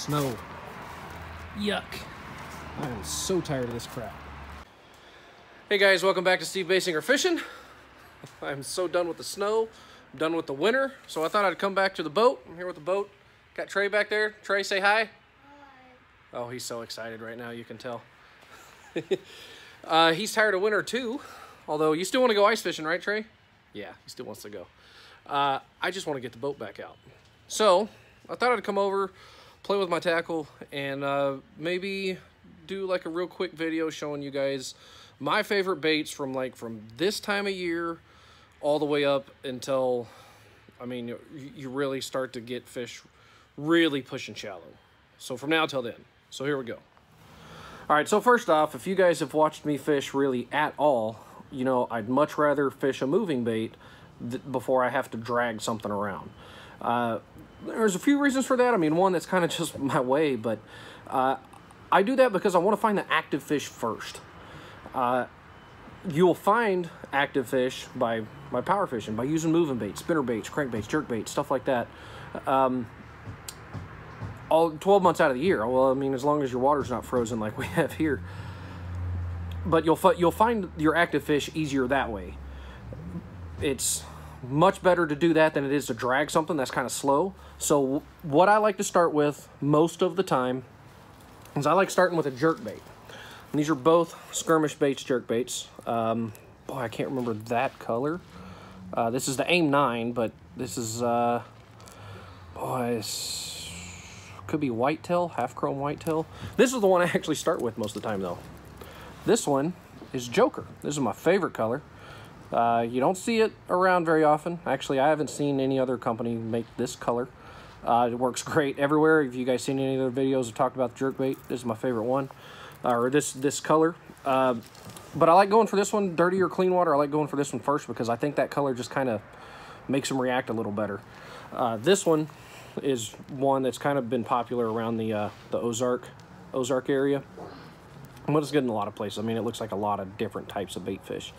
Snow. Yuck. I am so tired of this crap. Hey guys, welcome back to Steve Basinger Fishing. I'm so done with the snow. I'm done with the winter. So I thought I'd come back to the boat. I'm here with the boat. Got Trey back there. Trey, say hi. Hi. Oh, he's so excited right now, you can tell. uh, he's tired of winter too. Although you still want to go ice fishing, right, Trey? Yeah, he still wants to go. Uh, I just want to get the boat back out. So I thought I'd come over, play with my tackle, and uh, maybe do like a real quick video showing you guys my favorite baits from like from this time of year all the way up until, I mean, you, really start to get fish really pushing shallow. So from now till then. So here we go. All right, so first off, if you guys have watched me fish really at all, you know, I'd much rather fish a moving bait before I have to drag something around. Uh, there's a few reasons for that. I mean, one, that's kind of just my way, but uh, I do that because I want to find the active fish first. Uh, you'll find active fish by, by power fishing, by using moving baits, spinner baits, crank baits, jerk baits, stuff like that. Um, all 12 months out of the year. Well, I mean, as long as your water's not frozen like we have here. But you'll, you'll find your active fish easier that way. It's much better to do that than it is to drag something that's kind of slow. So what I like to start with most of the time is I like starting with a jerk bait. And these are both skirmish baits, jerk baits. Um, boy, I can't remember that color. Uh, this is the AIM 9, but this is, uh, boy, could be whitetail, half chrome whitetail. This is the one I actually start with most of the time, though. This one is Joker. This is my favorite color. Uh, you don't see it around very often. Actually, I haven't seen any other company make this color. Uh, it works great everywhere. If you guys seen any other videos I've talked about the jerkbait, this is my favorite one, uh, or this this color. Uh, but I like going for this one, dirty or clean water. I like going for this one first because I think that color just kind of makes them react a little better. Uh, this one is one that's kind of been popular around the uh, the Ozark Ozark area. But it's good in a lot of places. I mean, it looks like a lot of different types of bait fish.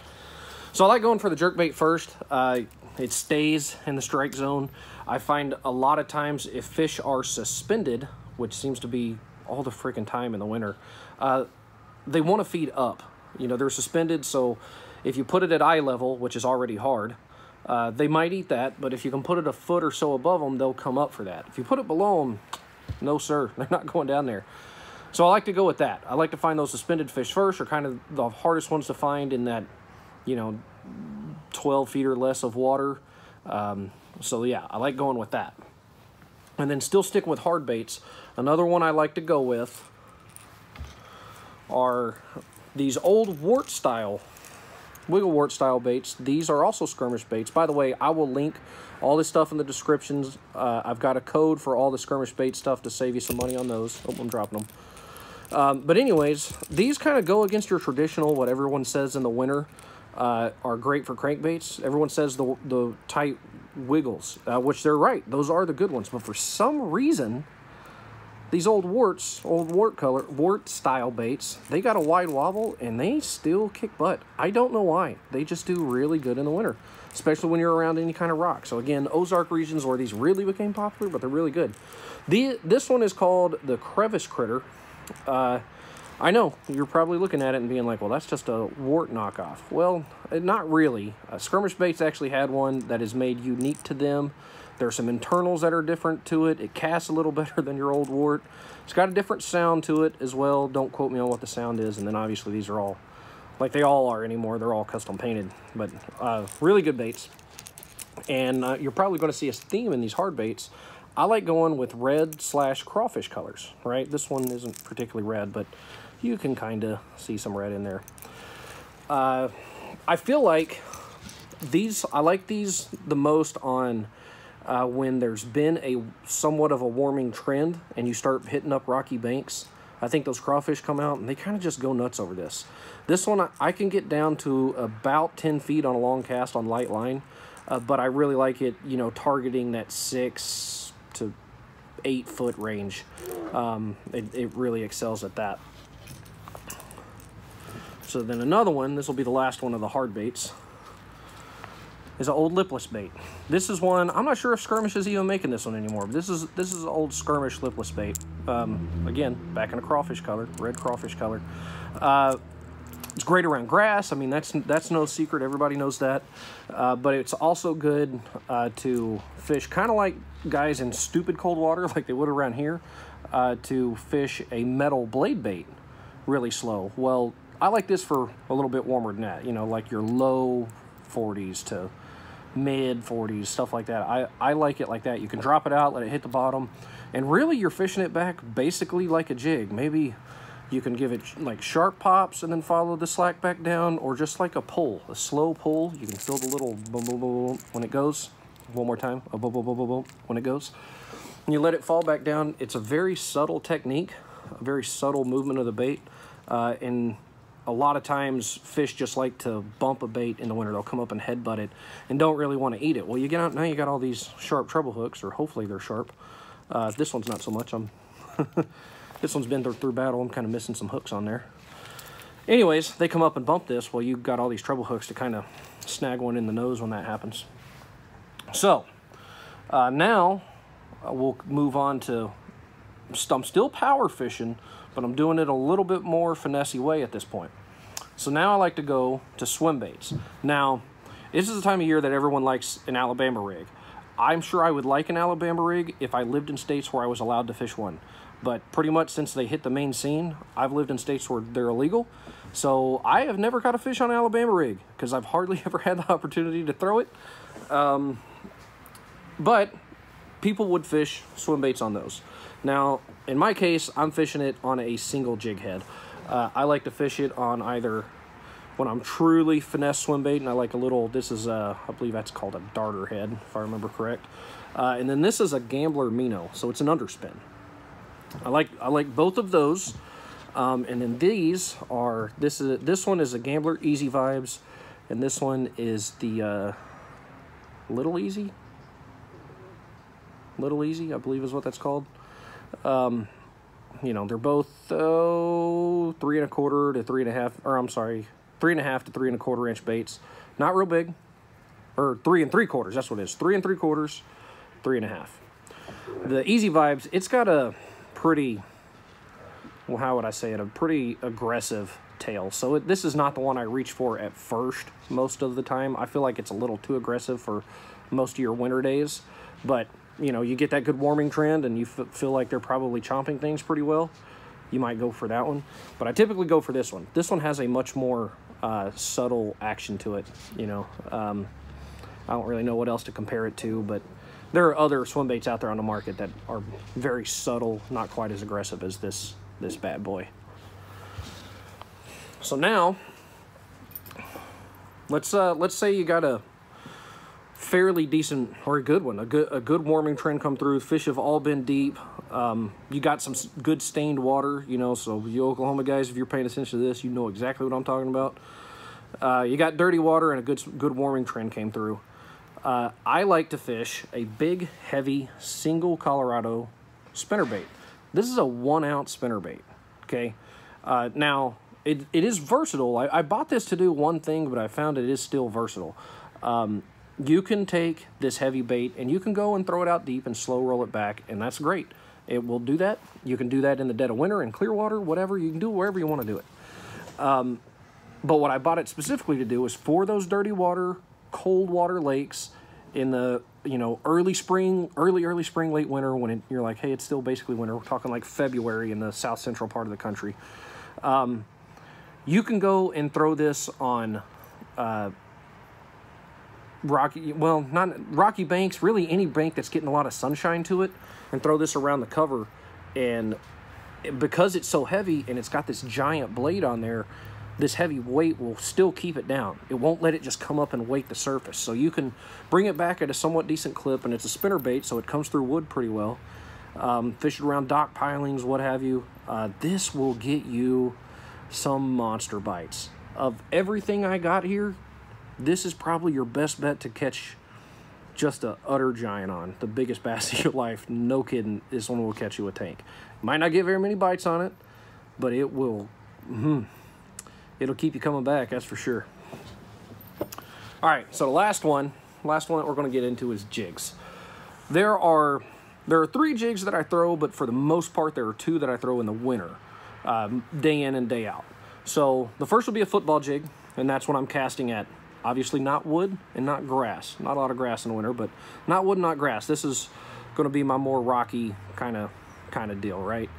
So I like going for the jerk bait first. Uh, it stays in the strike zone. I find a lot of times if fish are suspended, which seems to be all the freaking time in the winter, uh, they want to feed up. You know, they're suspended, so if you put it at eye level, which is already hard, uh, they might eat that, but if you can put it a foot or so above them, they'll come up for that. If you put it below them, no sir, they're not going down there. So I like to go with that. I like to find those suspended fish first, or kind of the hardest ones to find in that you know, 12 feet or less of water. Um, so yeah, I like going with that. And then still sticking with hard baits, another one I like to go with are these old wart style, wiggle wart style baits. These are also skirmish baits. By the way, I will link all this stuff in the descriptions. Uh, I've got a code for all the skirmish bait stuff to save you some money on those. Oh, I'm dropping them. Um, but anyways, these kind of go against your traditional, what everyone says in the winter uh, are great for crankbaits. Everyone says the, the tight wiggles, uh, which they're right. Those are the good ones. But for some reason, these old warts, old wart color, wart style baits, they got a wide wobble and they still kick butt. I don't know why. They just do really good in the winter, especially when you're around any kind of rock. So again, Ozark regions where these really became popular, but they're really good. The This one is called the Crevice Critter. Uh, I know, you're probably looking at it and being like, well, that's just a wart knockoff. Well, uh, not really. Uh, Skirmish Baits actually had one that is made unique to them. There's some internals that are different to it. It casts a little better than your old wart. It's got a different sound to it as well. Don't quote me on what the sound is. And then obviously these are all, like they all are anymore, they're all custom painted. But uh, really good baits. And uh, you're probably going to see a theme in these hard baits. I like going with red slash crawfish colors, right? This one isn't particularly red, but you can kind of see some red in there. Uh, I feel like these, I like these the most on uh, when there's been a somewhat of a warming trend and you start hitting up rocky banks. I think those crawfish come out and they kind of just go nuts over this. This one, I, I, can get down to about 10 feet on a long cast on light line, uh, but I really like it, you know, targeting that six to eight foot range. Um, it, it really excels at that. So then another one, this will be the last one of the hard baits, is an old lipless bait. This is one, I'm not sure if Skirmish is even making this one anymore, but this is this is an old Skirmish lipless bait. Um, again, back in a crawfish color, red crawfish color. Uh, it's great around grass. I mean, that's that's no secret. Everybody knows that. Uh, but it's also good uh, to fish, kind of like guys in stupid cold water, like they would around here, uh, to fish a metal blade bait really slow. Well, I like this for a little bit warmer than that. You know, like your low 40s to mid 40s, stuff like that. I, I like it like that. You can drop it out, let it hit the bottom, and really you're fishing it back basically like a jig. Maybe you can give it like sharp pops and then follow the slack back down or just like a pull, a slow pull. You can feel the little boom, boom, boom, when it goes. One more time, a boom, boom, boom, boom, boom when it goes. And you let it fall back down. It's a very subtle technique, a very subtle movement of the bait. Uh, and a lot of times fish just like to bump a bait in the winter. They'll come up and headbutt it and don't really want to eat it. Well, you get out now you got all these sharp treble hooks, or hopefully they're sharp. Uh, this one's not so much. I'm This one's been through battle. I'm kind of missing some hooks on there. Anyways, they come up and bump this. Well, you've got all these treble hooks to kind of snag one in the nose when that happens. So, uh, now uh, we'll move on to, I'm still power fishing, but I'm doing it a little bit more finessey way at this point. So now I like to go to swim baits. Now, this is the time of year that everyone likes an Alabama rig. I'm sure I would like an Alabama rig if I lived in states where I was allowed to fish one. But pretty much since they hit the main scene, I've lived in states where they're illegal. So I have never caught a fish on an Alabama rig because I've hardly ever had the opportunity to throw it. Um, but people would fish swim baits on those. Now, in my case, I'm fishing it on a single jig head. Uh, I like to fish it on either when I'm truly finesse swim bait, and I like a little, this is, a, I believe that's called a darter head, if I remember correct. Uh, and then this is a gambler Mean-o, so it's an underspin. I like I like both of those. Um, and then these are this is this one is a Gambler EZ Vibez, and this one is the uh, Little EZ. Little EZ, I believe is what that's called. Um, you know, they're both oh, three and a quarter to three and a half, or I'm sorry, three and a half to three and a quarter inch baits. Not real big, or three and three quarters. That's what it is. Three and three quarters, three and a half. The EZ Vibez, it's got a pretty, well, how would I say it, a pretty aggressive tail. So it, this is not the one I reach for at first most of the time. I feel like it's a little too aggressive for most of your winter days. But, you know, you get that good warming trend and you feel like they're probably chomping things pretty well. You might go for that one. But I typically go for this one. This one has a much more uh, subtle action to it, you know. Um, I don't really know what else to compare it to, but there are other swim baits out there on the market that are very subtle, not quite as aggressive as this this bad boy. So now, let's uh, let's say you got a fairly decent or a good one, a good a good warming trend come through. Fish have all been deep. Um, you got some good stained water, you know. So you Oklahoma guys, if you're paying attention to this, you know exactly what I'm talking about. Uh, you got dirty water and a good good warming trend came through. Uh, I like to fish a big, heavy, single Colorado spinnerbait. This is a one ounce spinnerbait, okay? Uh, now, it, it is versatile. I, I, bought this to do one thing, but I found it is still versatile. Um, you can take this heavy bait and you can go and throw it out deep and slow roll it back, and that's great. It will do that. You can do that in the dead of winter, in clear water, whatever. You can do wherever you want to do it. Um, but what I bought it specifically to do is for those dirty water cold water lakes in the you know early spring early early spring late winter when it, you're like hey it's still basically winter we're talking like february in the south central part of the country um, you can go and throw this on uh, rocky well not rocky banks really any bank that's getting a lot of sunshine to it and throw this around the cover and because it's so heavy and it's got this giant blade on there this heavy weight will still keep it down. It won't let it just come up and wake the surface. So you can bring it back at a somewhat decent clip, and it's a spinner bait, so it comes through wood pretty well. Um, fish it around dock pilings, what have you. Uh, this will get you some monster bites. Of everything I got here, this is probably your best bet to catch just a utter giant on. The biggest bass of your life. No kidding. This one will catch you a tank. Might not get very many bites on it, but it will... Mm, it'll keep you coming back, that's for sure. All right, so the last one last one that we're going to get into is jigs. There are there are three jigs that I throw, but for the most part, there are two that I throw in the winter, um, day in and day out. So the first will be a football jig, and that's what I'm casting at. Obviously not wood and not grass. Not a lot of grass in the winter, but not wood, not grass. This is going to be my more rocky kind of kind of deal, right?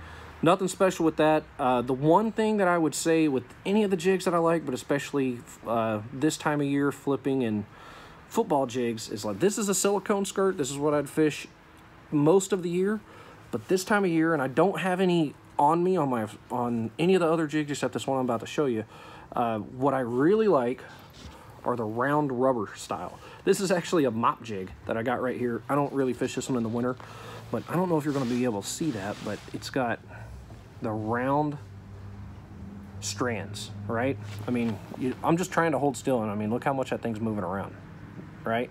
Nothing special with that. Uh, the one thing that I would say with any of the jigs that I like, but especially uh, this time of year, flipping and football jigs, is like this is a silicone skirt. This is what I'd fish most of the year. But this time of year, and I don't have any on me on my on any of the other jigs except this one I'm about to show you. Uh, what I really like are the round rubber style. This is actually a mop jig that I got right here. I don't really fish this one in the winter, but I don't know if you're going to be able to see that, but it's got the round strands, right? I mean, you, I'm just trying to hold still, and I mean, look how much that thing's moving around, right?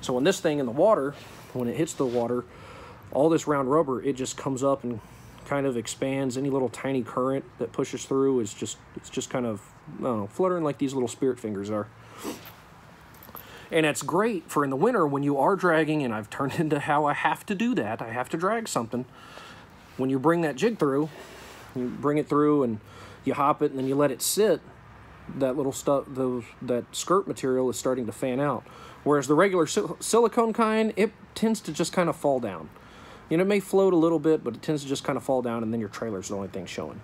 So when this thing in the water, when it hits the water, all this round rubber, it just comes up and kind of expands. Any little tiny current that pushes through is just, it's just kind of, I don't know, fluttering like these little spirit fingers are. And it's great for in the winter when you are dragging, and I've turned into how I have to do that. I have to drag something when you bring that jig through, you bring it through and you hop it and then you let it sit, that little stuff, that skirt material is starting to fan out. Whereas the regular sil silicone kind, it tends to just kind of fall down. You know, it may float a little bit, but it tends to just kind of fall down and then your trailer's the only thing showing.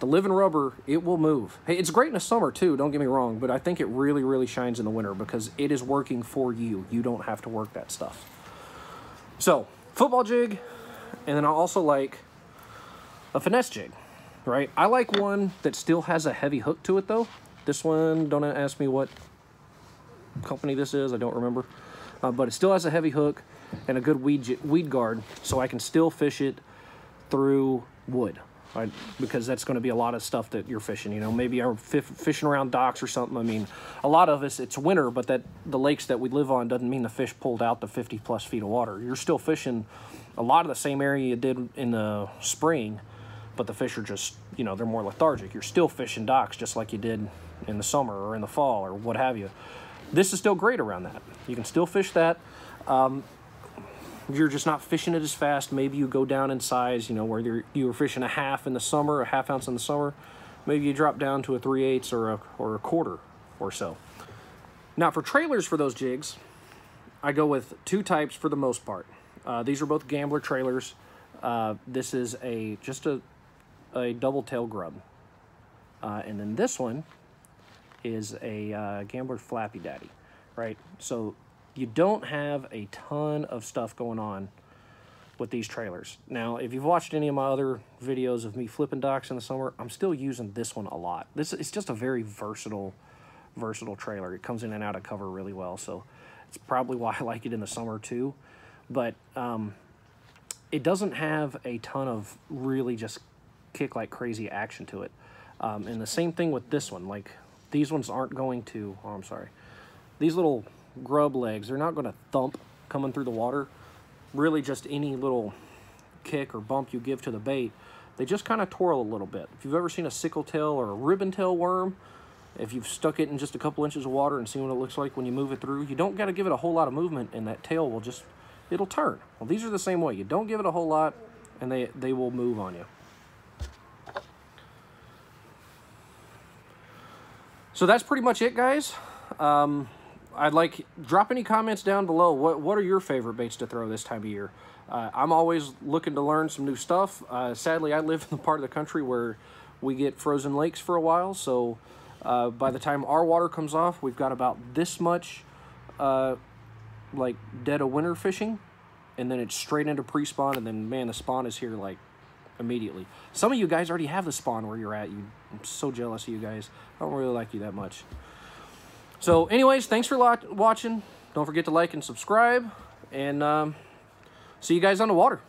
The living rubber, it will move. Hey, it's great in the summer too, don't get me wrong, but I think it really, really shines in the winter because it is working for you. You don't have to work that stuff. So, football jig, and then I also like a finesse jig, right? I like one that still has a heavy hook to it though. This one, don't ask me what company this is, I don't remember. Uh, but it still has a heavy hook and a good weed, weed guard so I can still fish it through wood. Right? Because that's going to be a lot of stuff that you're fishing. You know, maybe I'm fishing around docks or something. I mean, a lot of us, it's winter, but that the lakes that we live on doesn't mean the fish pulled out the 50 plus feet of water. You're still fishing a lot of the same area you did in the spring, but the fish are just, you know, they're more lethargic. You're still fishing docks just like you did in the summer or in the fall or what have you. This is still great around that. You can still fish that. Um, you're just not fishing it as fast. Maybe you go down in size, you know, where you were fishing a half in the summer, a half ounce in the summer. Maybe you drop down to a 3 eighths or a, or a quarter or so. Now for trailers for those jigs, I go with two types for the most part. Uh, these are both Gambler trailers. Uh, this is a just a, a double tail grub. Uh, and then this one is a uh, Gambler Flappy Daddy, right? So you don't have a ton of stuff going on with these trailers. Now, if you've watched any of my other videos of me flipping docks in the summer, I'm still using this one a lot. This It's just a very versatile, versatile trailer. It comes in and out of cover really well, so it's probably why I like it in the summer too but um, it doesn't have a ton of really just kick like crazy action to it. Um, and the same thing with this one, like these ones aren't going to, oh, I'm sorry, these little grub legs, they're not going to thump coming through the water. Really just any little kick or bump you give to the bait, they just kind of twirl a little bit. If you've ever seen a sickle tail or a ribbon tail worm, if you've stuck it in just a couple inches of water and seen what it looks like when you move it through, you don't got to give it a whole lot of movement and that tail will just it'll turn. Well, these are the same way. You don't give it a whole lot, and they, they will move on you. So that's pretty much it, guys. Um, I'd like, drop any comments down below. What, what are your favorite baits to throw this time of year? Uh, I'm always looking to learn some new stuff. Uh, sadly, I live in the part of the country where we get frozen lakes for a while, so uh, by the time our water comes off, we've got about this much uh, like dead of winter fishing and then it's straight into pre-spawn and then man the spawn is here like immediately some of you guys already have the spawn where you're at you i'm so jealous of you guys i don't really like you that much so anyways thanks for watching. Don't forget to like and subscribe. And um, see you guys on the water